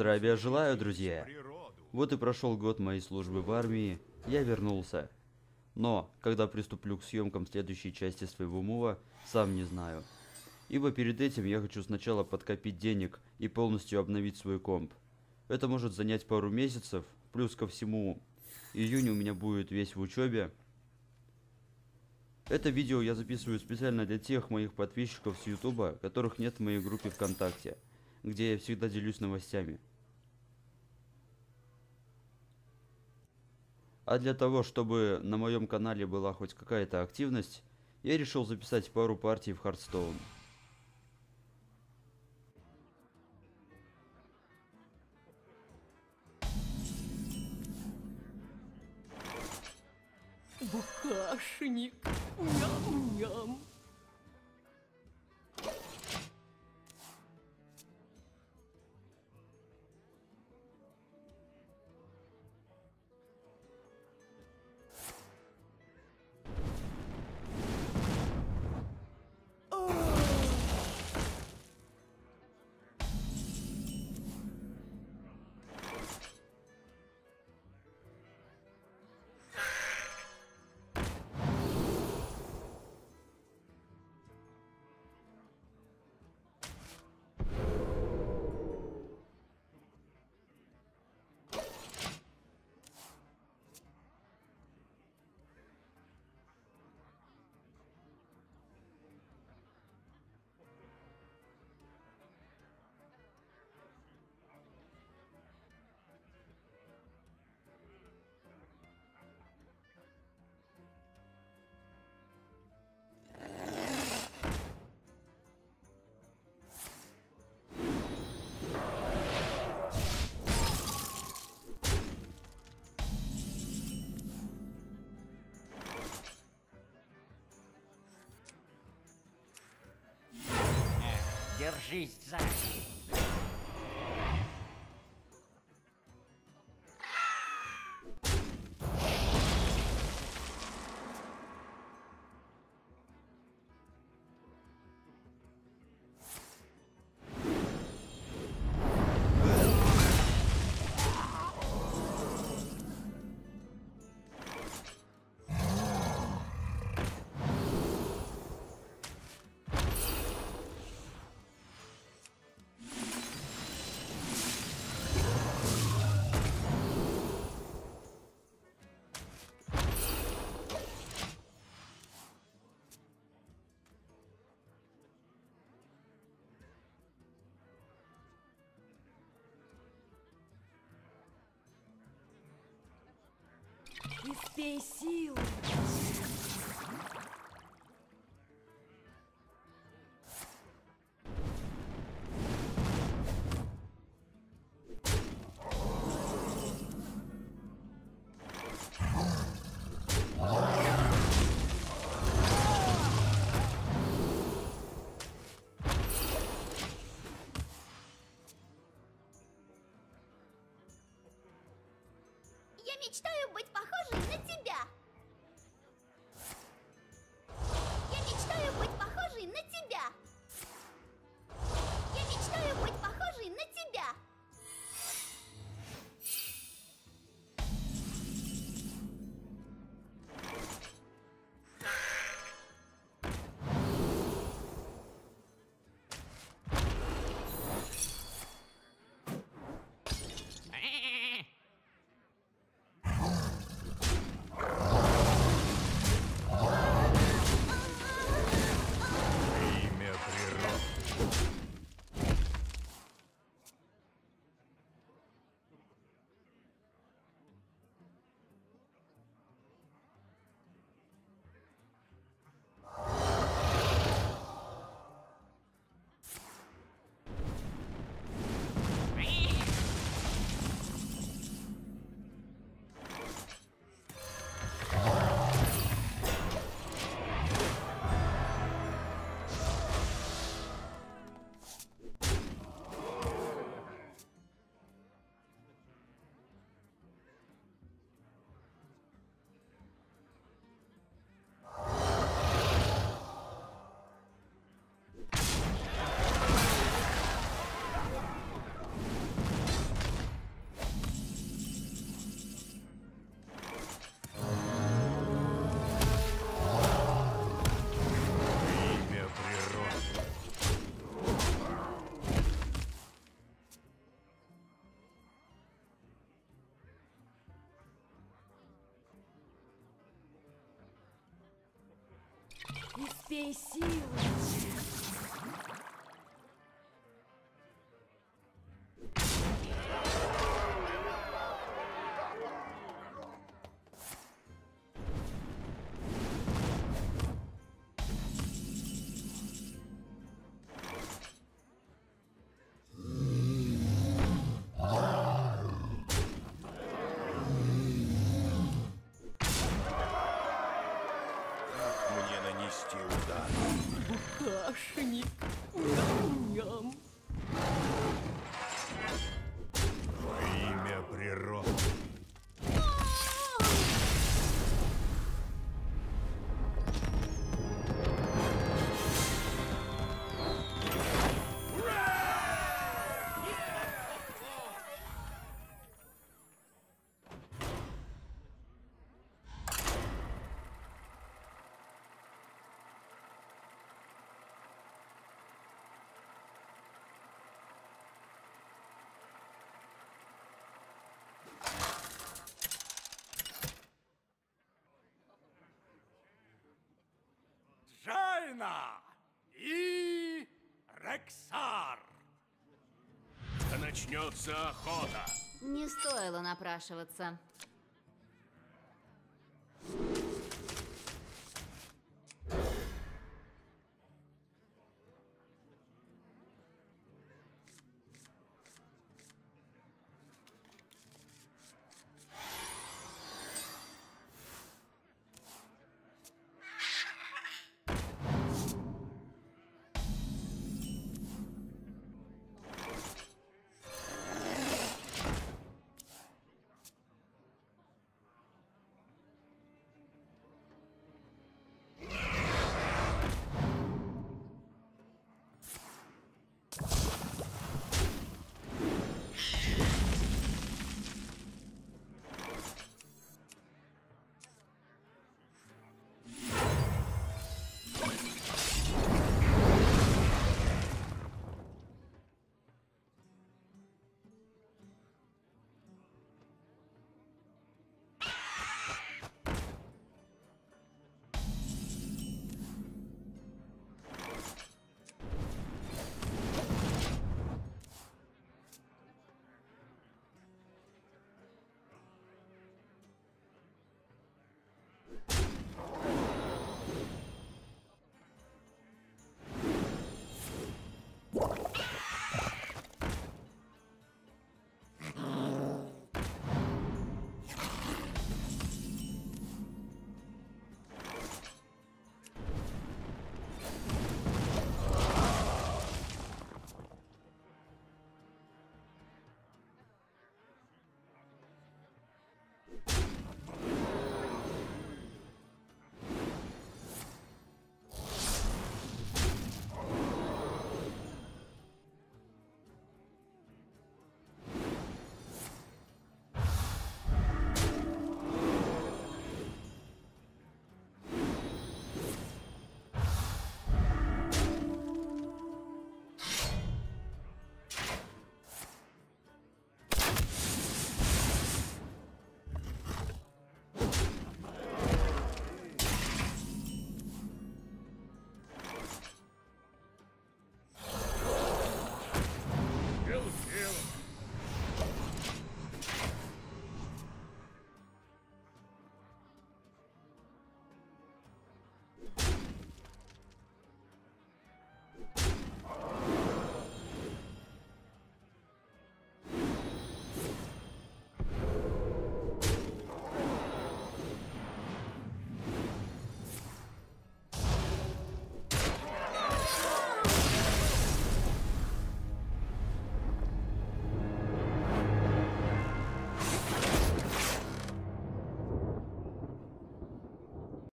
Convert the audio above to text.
Здравия желаю, друзья! Вот и прошел год моей службы в армии, я вернулся. Но, когда приступлю к съемкам следующей части своего мува, сам не знаю. Ибо перед этим я хочу сначала подкопить денег и полностью обновить свой комп. Это может занять пару месяцев, плюс ко всему, июнь у меня будет весь в учебе. Это видео я записываю специально для тех моих подписчиков с ютуба, которых нет в моей группе ВКонтакте где я всегда делюсь новостями. А для того, чтобы на моем канале была хоть какая-то активность, я решил записать пару партий в Хардстоун. Букашник, ням-ням. Держись сзади. Испей Силу. Я мечтаю быть похожей Pensivo. Букашник. Ням-ням. Жайна и Рексар. Начнется охота. Не стоило напрашиваться.